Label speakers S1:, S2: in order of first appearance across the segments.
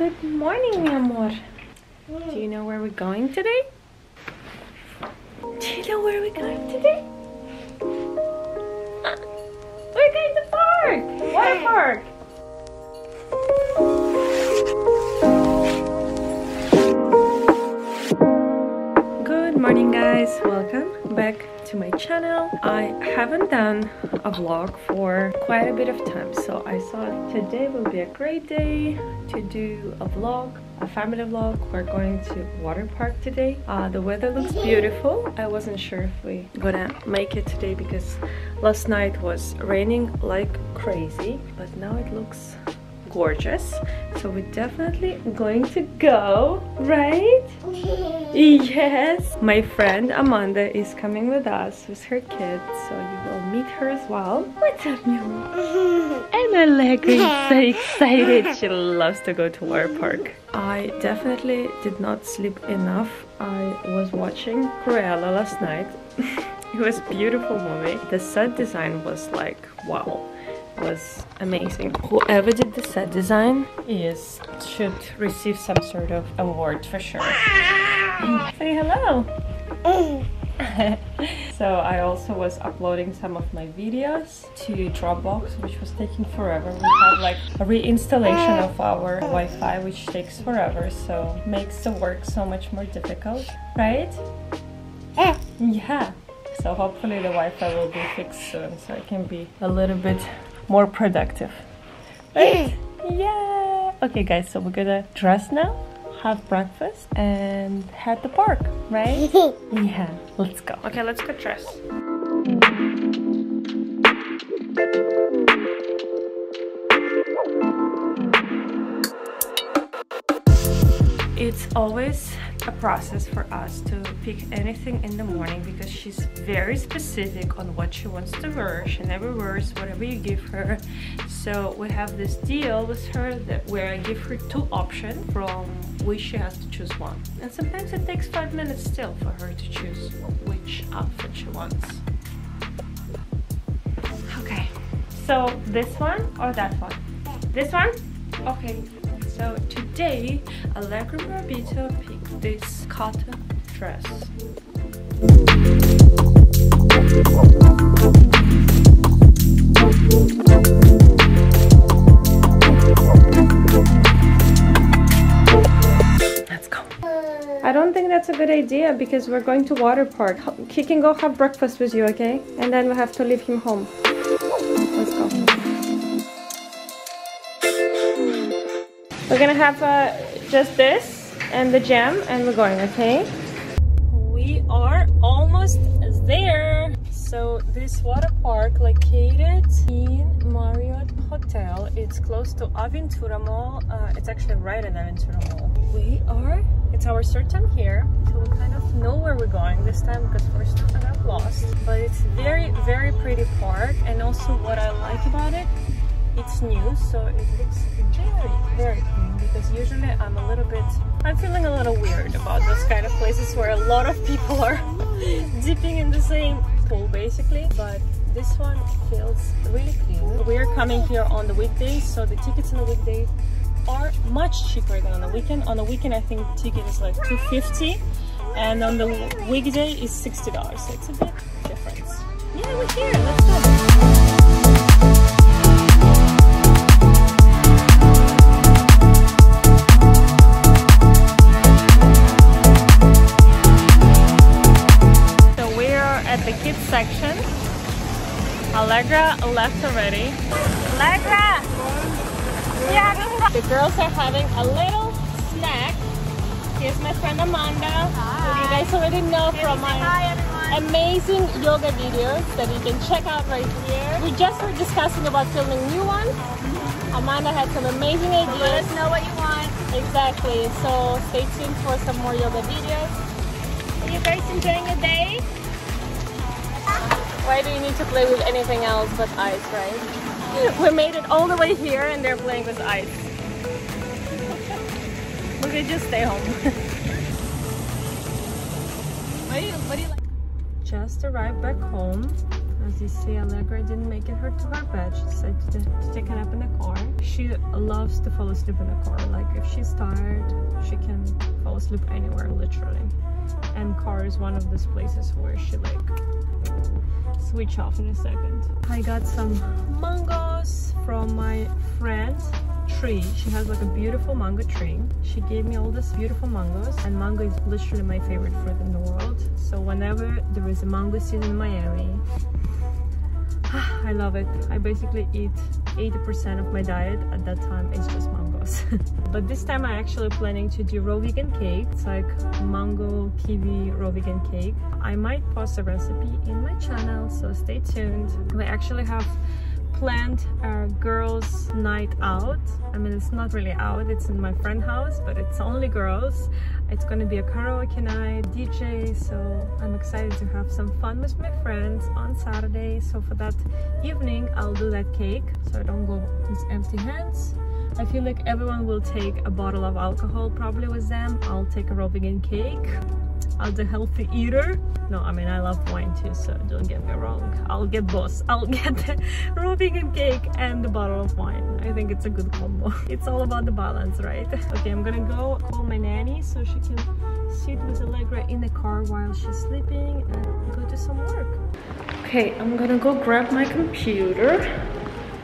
S1: Good morning, mi amor. Do you know where we're going today? Do you know where we're going today? We're going to the park! Water park! Good morning guys, welcome back to my channel. I haven't done a vlog for quite a bit of time so I thought today will be a great day to do a vlog, a family vlog. We're going to water park today. Uh, the weather looks beautiful. I wasn't sure if we gonna make it today because last night was raining like crazy but now it looks gorgeous. So we're definitely going to go right? Yes. My friend amanda is coming with us with her kids so you will meet her as well. What's up Mila? and allegra is so excited. She loves to go to water park. I definitely did not sleep enough. I was watching cruella last night. It was a beautiful movie. The set design was like wow was amazing. Whoever did the set design is should receive some sort of award for sure. Say hello. so I also was uploading some of my videos to Dropbox, which was taking forever. We have like a reinstallation of our Wi-Fi, which takes forever, so makes the work so much more difficult, right? Yeah. So hopefully the Wi-Fi will be fixed soon, so I can be a little bit more productive. Right? yeah. Okay, guys. So we're gonna dress now, have breakfast, and head to the park. Right? yeah. Let's go. Okay, let's go dress. It's always a process for us to pick anything in the morning because she's very specific on what she wants to wear. She never wears whatever you give her. So we have this deal with her that where I give her two options from which she has to choose one. And sometimes it takes five minutes still for her to choose which outfit she wants. Okay, so this one or that one? This one? Okay, so today Allegra Morabito picked this cotton dress. Let's go. I don't think that's a good idea because we're going to water park. He can go have breakfast with you, okay? And then we have to leave him home. Let's go. We're gonna have uh, just this and the jam and we're going, okay? We are almost there. So this water park located in Marriott Hotel. It's close to Aventura Mall. Uh, it's actually right in Aventura Mall. We are, it's our third time here. So we kind of know where we're going this time because first time I got lost. But it's very, very pretty park. And also what I like about it, it's new so it looks very very clean because usually I'm a little bit I'm feeling a little weird about those kind of places where a lot of people are dipping in the same pool basically. But this one feels really clean. We're coming here on the weekdays so the tickets on the weekday are much cheaper than on the weekend. On the weekend I think ticket is like 250 and on the weekday is $60 so it's a bit difference yeah we're here. Let's go Allegra left already. Allegra! Yeah. The girls are having a little snack. Here's my friend Amanda, who you guys already know from my amazing yoga videos that you can check out right here. We just were discussing about filming new ones. Amanda had some amazing ideas.
S2: Let us know what you want.
S1: Exactly. So stay tuned for some more yoga videos. Are you guys enjoying your day? Why do you need to play with anything else but ice, right? We made it all the way here and they're playing with ice. we could just stay home.
S2: What do you What do you like?
S1: just arrived back home As you see, Allegra didn't make it her to her bed. She decided to, to take a nap in the car. She loves to fall asleep in the car. Like if she's tired, she can fall asleep anywhere, literally. And car is one of those places where she like switch off in a second. I got some mangoes from my friend tree. She has like a beautiful mango tree. She gave me all these beautiful mangoes and mango is literally my favorite fruit in the world. So whenever there is a mango season in Miami, I love it. I basically eat 80% of my diet at that time is just but this time I'm actually planning to do raw vegan cake. It's like mango kiwi raw vegan cake. I might post a recipe in my channel, so stay tuned. We actually have planned a girls night out i mean it's not really out it's in my friend house but it's only girls it's gonna be a karaoke night dj so i'm excited to have some fun with my friends on saturday so for that evening i'll do that cake so i don't go with empty hands I feel like everyone will take a bottle of alcohol probably with them. I'll take a raw vegan cake as a healthy eater. No, I mean, I love wine too, so don't get me wrong. I'll get both. I'll get the raw vegan cake and the bottle of wine. I think it's a good combo. It's all about the balance, right? Okay, I'm gonna go call my nanny so she can sit with Allegra in the car while she's sleeping and go to some work. Okay, I'm gonna go grab my computer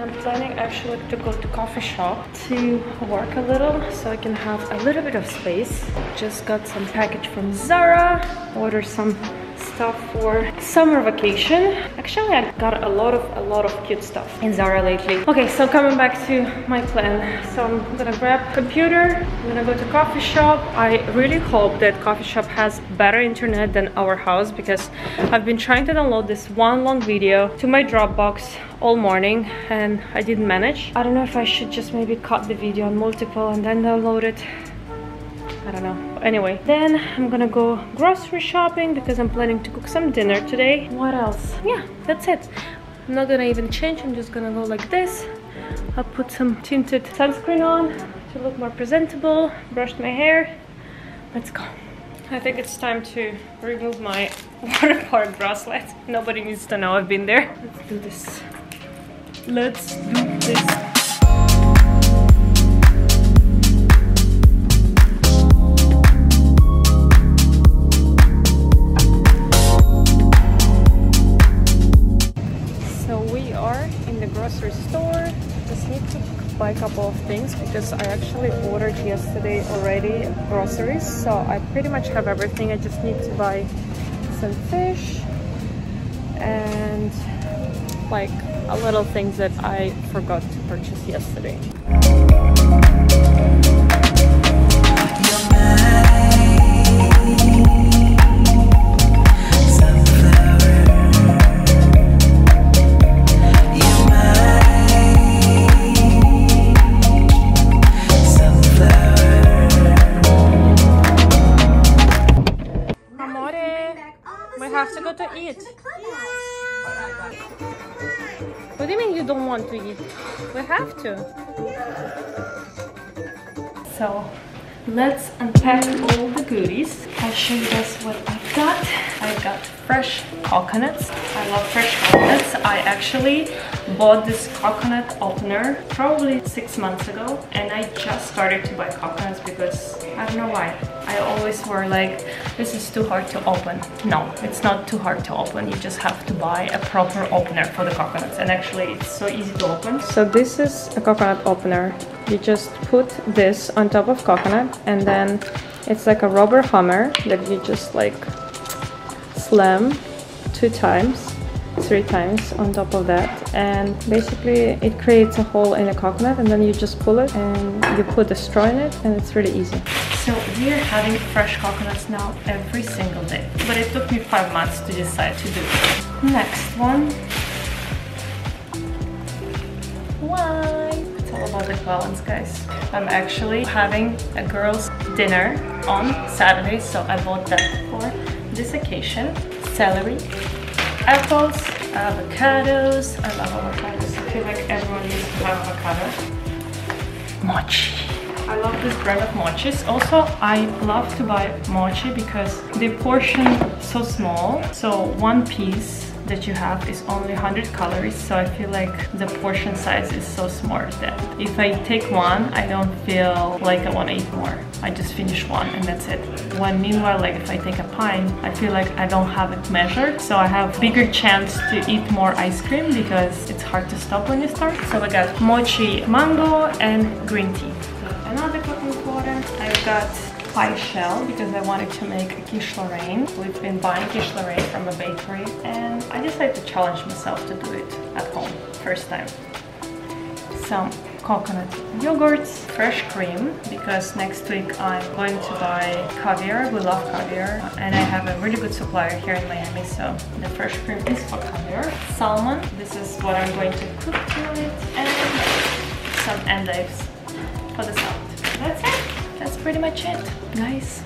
S1: and I'm planning actually to go to coffee shop to work a little so I can have a little bit of space. Just got some package from Zara, ordered some stuff for summer vacation. Actually, I got a lot of a lot of cute stuff in Zara lately. Okay, so coming back to my plan. So I'm gonna grab computer, I'm gonna go to coffee shop. I really hope that coffee shop has better internet than our house because I've been trying to download this one long video to my Dropbox all morning and I didn't manage. I don't know if I should just maybe cut the video on multiple and then download it. I don't know. Anyway, then I'm gonna go grocery shopping because I'm planning to cook some dinner today. What else? Yeah, that's it. I'm not gonna even change. I'm just gonna go like this. I'll put some tinted sunscreen on to look more presentable. Brushed my hair. Let's go. I think it's time to remove my water park bracelet. Nobody needs to know I've been there. Let's do this. Let's do this. So we are in the grocery store. Just need to buy a couple of things because I actually ordered yesterday already groceries. So I pretty much have everything. I just need to buy some fish and like a little things that I forgot to purchase yesterday. Have to. So let's unpack all the goodies. I'll show you guys what I've got. I got fresh coconuts. I love fresh coconuts. I actually bought this coconut opener probably six months ago and I just started to buy coconuts because I don't know why. I always were like, this is too hard to open. No, it's not too hard to open. You just have to buy a proper opener for the coconuts. And actually, it's so easy to open. So this is a coconut opener. You just put this on top of coconut and then it's like a rubber hammer that you just like slam two times three times on top of that and basically it creates a hole in the coconut and then you just pull it and you put a straw in it and it's really easy. So we are having fresh coconuts now every single day but it took me five months to decide to do it. Next one. Why? It's all about the balance guys. I'm actually having a girls dinner on Saturday so I bought that for this occasion. Celery, apples, avocados. I love avocados. I feel like everyone needs to have avocado. Mochi. I love this brand of mochis. Also, I love to buy mochi because the portion so small. So one piece that you have is only 100 calories so I feel like the portion size is so small that if I take one I don't feel like I want to eat more. I just finish one and that's it. When meanwhile like if I take a pint I feel like I don't have it measured so I have bigger chance to eat more ice cream because it's hard to stop when you start. So I got mochi mango and green tea. Another cup of water. I've got pie shell because I wanted to make a quiche Lorraine. We've been buying quiche Lorraine from a bakery and I decided to challenge myself to do it at home, first time. Some coconut yogurts, fresh cream because next week I'm going to buy caviar. We love caviar and I have a really good supplier here in Miami so the fresh cream is for caviar. Salmon, this is what I'm going to cook tonight and some endives for the salad. That's it that's pretty much it guys.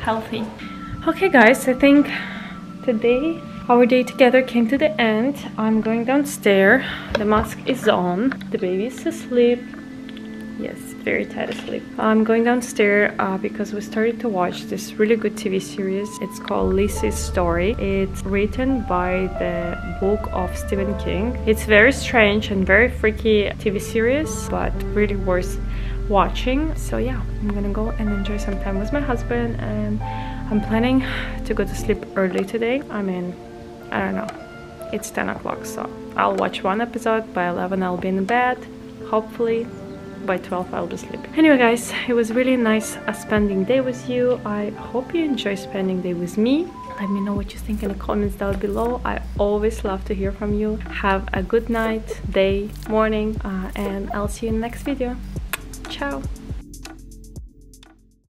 S1: Healthy. Okay guys i think today our day together came to the end. I'm going downstairs. The mask is on. The baby is asleep. Yes very tight asleep i'm going downstairs uh, because we started to watch this really good tv series. It's called Lisey's Story. It's written by the book of stephen king. It's very strange and very freaky tv series but really worth watching. So yeah i'm gonna go and enjoy some time with my husband and i'm planning to go to sleep early today. I mean i don't know. It's 10 o'clock so i'll watch one episode. By 11 i'll be in bed. Hopefully by 12 i'll be sleeping anyway guys it was really nice uh, spending day with you. I hope you enjoy spending day with me. Let me know what you think in the comments down below. I always love to hear from you. Have a good night day morning uh, and i'll see you in the next video Ciao!